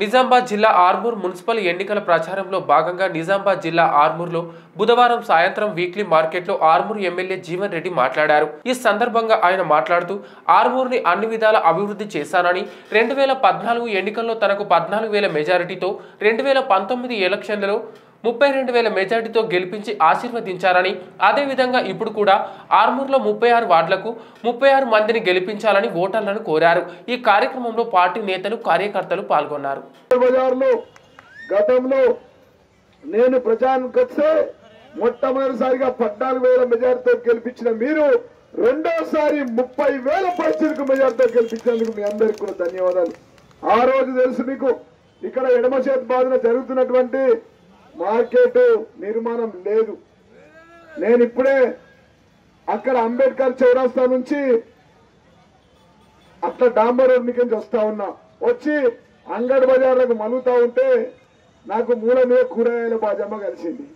నిజామాబాద్ జిల్లా ఆర్మూర్ మున్సిపల్ ఎన్నికల ప్రచారంలో భాగంగా నిజామాబాద్ జిల్లా ఆర్మూర్లో బుధవారం సాయంత్రం వీక్లీ మార్కెట్లో ఆర్మూర్ ఎమ్మెల్యే జీవన్ రెడ్డి మాట్లాడారు. ఈ సందర్భంగా ఆయన మాట్లాడుతూ ఆర్మూర్ని అన్ని విధాల అభివృద్ధి చేశానని రెండు వేల పద్నాలుగు ఎన్నికల్లో తనకు పద్నాలుగు వేల మెజారిటీతో రెండు వేల పంతొమ్మిది ఎలక్షన్లలో ముప్పై రెండు వేల మెజార్టీతో గెలిపించి ఆశీర్వదించారని అదేవిధంగా ఇప్పుడు కూడా ఆర్మూర్లో ముప్పై ఆరు వార్డులకు ముప్పై ఆరు మందిని గెలిపించాలని ఓటర్లను కోరారు. ఈ కార్యక్రమంలో పార్టీ నేతలు కార్యకర్తలు పాల్గొన్నారు. బజార్లో గతంలో నేను ప్రచారానికి వస్తే మొట్టమొదటిసారిగా పద్నాలుగు వేల మెజార్టీతో గెలిపించిన మీరు రెండోసారి ముప్పై వేల పరిస్థితికి మెజార్టీతో గెలిపించినందుకు మీ అందరికి కూడా ధన్యవాదాలు. ఆ రోజు తెలుసు మీకు ఇక్కడ ఎడమ చేతి బాధన జరుగుతున్నటువంటి మార్కెట్ నిర్మాణం లేదు. నేను ఇప్పుడే అక్కడ అంబేద్కర్ చౌరాస్తా నుంచి అట్లా డాంబర్ రోడ్ నుంచి వస్తా ఉన్నా. వచ్చి అంగడి బజార్లకు మలుగుతా ఉంటే నాకు మూల మీద కూరగాయల బాజమ్మ కలిసింది.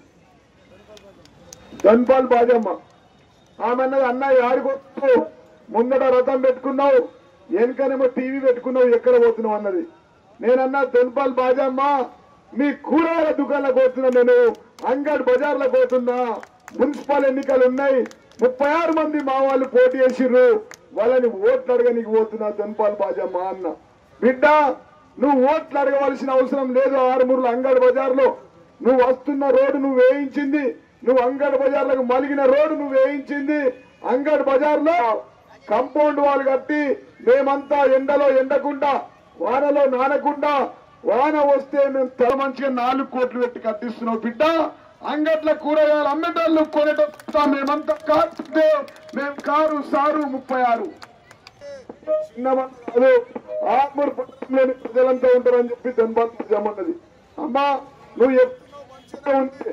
ధన్పాల్ బాజమ్మ. ఆమె అన్నది అన్న ఆడికొచ్చు ముందట రథం పెట్టుకున్నావు వెనుకనేమో టీవీ పెట్టుకున్నావు ఎక్కడ పోతున్నావు అన్నది. నేనన్నా ధన్పాల్ బాజమ్మ మీ కూరగాయల దుకాణాలకు పోతున్నా నేను అంగడి బజార్లకు పోతున్నా. మున్సిపల్ ఎన్నికలు ఉన్నాయి. ముప్పై ఆరు మంది మా వాళ్ళు పోటీ చేసిర్రు. వాళ్ళని ఓట్లు అడగనికి పోతున్నా ధన్పాల్ బాజమ్మ అన్న. బిడ్డ నువ్వు ఓట్లు అడగవలసిన అవసరం లేదు ఆరుమూరులో అంగడి బజార్లో. నువ్వు వస్తున్న రోడ్డు నువ్వు వేయించింది. నువ్వు అంగడి బజార్లకు మలిగిన రోడ్డు నువ్వు వేయించింది. అంగడి బజార్లో కంపౌండ్ వాల్ కట్టి మేమంతా ఎండలో ఎండకుండా వానలో నానకుండా వాన వస్తే మేము తల మంచిగా నాలుగు కోట్లు పెట్టి కట్టిస్తున్నావు బిడ్డ. అంగట్ల కూరగాయలు అమ్మేటోళ్ళు కొనేటో మేమంతా కాకపోతే మేము కారు సారు ముప్పై ఆరు. చిన్న ఆత్మూరు పట్టణంలోని ప్రజలంతా ఉంటారని చెప్పి ధన్బాద్ అమ్మా నువ్వు ఎప్పుడు ఉంటే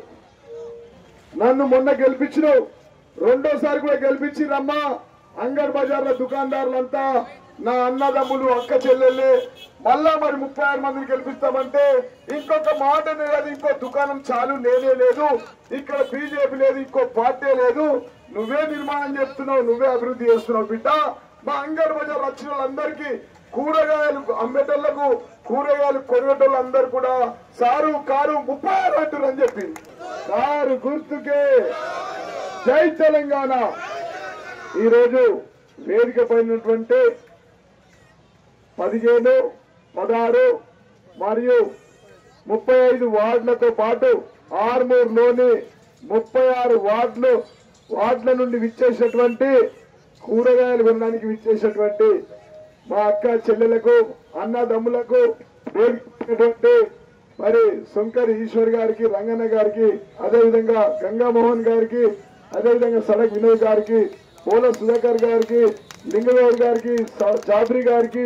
నన్ను మొన్న గెలిపించినావు. రెండోసారి కూడా గెలిపించిరమ్మా. అంగర్ బజార్ల దుకాణదారులంతా నా అన్నదమ్ములు అక్క చెల్లెళ్ళే మళ్ళా మరి ముప్పై ఆరు మందిని గెలిపిస్తామంటే ఇంకొక మాట లేదు ఇంకో దుకాణం చాలు నేనే లేదు ఇక్కడ బీజేపీ లేదు ఇంకో పార్టీ లేదు నువ్వే నిర్మాణం చేస్తున్నావు నువ్వే అభివృద్ధి చేస్తున్నావు బిడ్డ. మా అంగర్ బజార్ వచ్చిన వాళ్ళందరికీ కూరగాయలు అమ్మేటోళ్ళకు కూరగాయలు కొనేటోళ్ళందరూ కూడా సారు కారు ముప్పై ఆరు అంటారు అని చెప్పి. సారు గుర్తుకే. జై తెలంగాణ. ఈరోజు వేదిక పైనటువంటి పదిహేను పదహారు మరియు ముప్పై ఐదు వార్డులతో పాటు ఆర్మూర్లోని ముప్పై ఆరు వార్డులు వార్డుల నుండి విచ్చేసినటువంటి కూరగాయలు కొనడానికి విచ్చేసినటువంటి మా అక్క చెల్లెలకు అన్నదమ్ములకు వేదికటువంటి మరి శంకర్ ఈశ్వర్ గారికి రంగన్న గారికి అదేవిధంగా గంగామోహన్ గారికి అదేవిధంగా సడక్ వినోద్ గారికి పోల సుధాకర్ గారికి లింగగౌడ్ గారికి చౌదరి గారికి